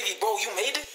Wiggy, bro, you made it?